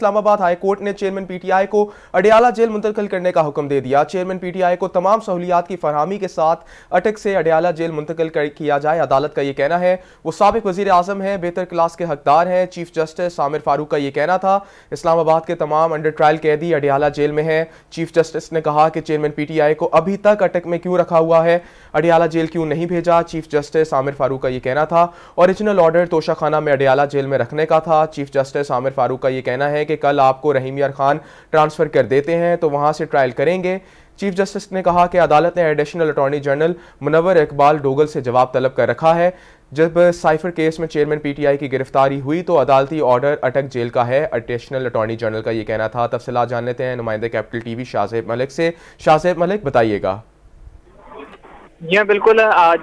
Islamabad high court ने chairman PTI को Adiala jail मुंतकिल करने का हुक्म दे दिया। चेयरमैन पीटीआई को तमाम सहूलियात की फरहमी के साथ अटक से अडियाला जेल मुंतकिल किया जाए, अदालत का यह कहना है। वो सबक वजी अजम है, बेहतर क्लास के हकदार हैं, चीफ जस्टिस आमिर फारूक का यह कहना था। इस्लामाबाद के तमाम अंडर ट्रायल कैदी अडियाला जेल में है। चीफ जस्टिस ने कहा कि चेयरमैन पीटीआई को अभी तक अटक में क्यों रखा हुआ है? अडियाला जेल क्यों नहीं भेजा? चीफ जस्टिस आमिर फारूक का यह कहना था। ओरिजिनल ऑर्डर तोशाखाना में अडियाला जेल में रखने का था। चीफ जस्टिस आमिर फारूक का यह कहना है कि कल आपको रहीम यार खान ट्रांसफ़र कर देते हैं तो वहाँ से ट्रायल करेंगे। चीफ जस्टिस ने कहा कि अदालत ने additional attorney general Munawar Iqbal Dogal से जवाब तलब कर रखा है। जब साइफर केस में चेयरमैन पीटीआई की गिरफ्तारी हुई तो अदालती ऑर्डर अटक जेल का है। एडिशनल अटॉर्नी जनरल का ये कहना था। तफसला जान लेते हैं नुमाइंदे कैपिटल टीवी शाहजेब मलिक से। शाहजेब मलिक, बताइएगा। जी, बिल्कुल, आज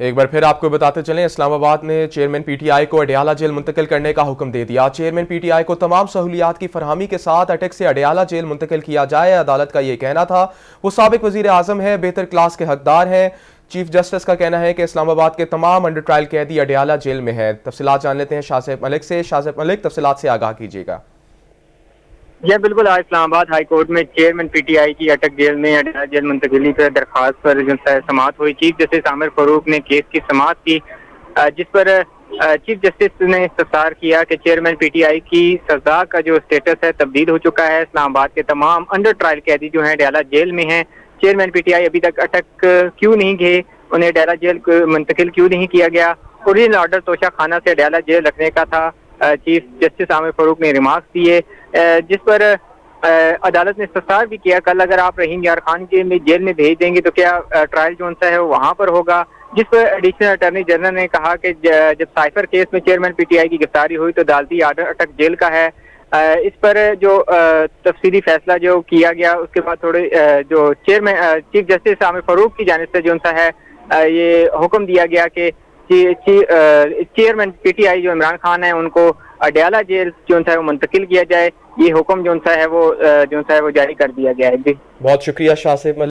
एक बार फिर आपको बताते चलें, इस्लामाबाद ने चेयरमैन पीटीआई को अडियाला जेल मुंतकिल करने का हुक्म दे दिया। चेयरमैन पीटीआई को तमाम सहूलियात की फरहमी के साथ अटक से अडियाला जेल मुंतकिल किया जाए, अदालत का यह कहना था। वो सबक वज़ीर आज़म है, बेहतर क्लास के हकदार हैं। चीफ जस्टिस का कहना है कि इस्लामाबाद के तमाम अंडर ट्रायल कैदी अडियाला जेल में है। तफसीत जान लेते हैं शाहजेब मलिक से। शाहजेब मलिक तफसीत से आगाह कीजिएगा। यह बिल्कुल, आज इस्लामाबाद हाई कोर्ट में चेयरमैन पीटीआई की अटक जेल में अडियाला जेल मुंतकली पर दरखास्त पर जो समात हुई। चीफ जस्टिस आमिर फरूक ने केस की समात की जिस पर चीफ जस्टिस ने इस्तफसार किया कि चेयरमैन पीटीआई की सजा का जो स्टेटस है, तब्दील हो चुका है। इस्लामाबाद के तमाम अंडर ट्रायल कैदी जो है अडियाला जेल में हैं। चेयरमैन पीटीआई अभी तक अटक क्यों नहीं गए? उन्हें अडियाला जेल मुंतकिल क्यों नहीं किया गया? ओरिजिनल ऑर्डर तोशा खाना से अडियाला जेल रखने का था। चीफ जस्टिस आमिर फारूक ने रिमार्क दिए। जिस पर अदालत ने इस्तफसार भी किया, कल अगर आप रहीम यार खान के में जेल में भेज देंगे तो क्या ट्रायल जो सा है वो वहाँ पर होगा? जिस पर एडिशनल अटर्नी जनरल ने कहा कि जब साइफर केस में चेयरमैन पीटीआई की गिरफ्तारी हुई तो अदालती आर्डर अटक जेल का है। इस पर जो तफसीली फैसला जो किया गया, उसके बाद थोड़े जो chairman chief justice Aamir Farooq की जानब से जो सा है ये हुक्म दिया गया कि चेयरमैन पीटीआई जो इमरान खान है, उनको अडयाला जेल जो है, वो मुंतकिल किया जाए। ये हुक्म जो है, वो जो है, वो जारी कर दिया गया है। जी। बहुत शुक्रिया शाह